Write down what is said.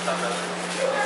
ったんだろう。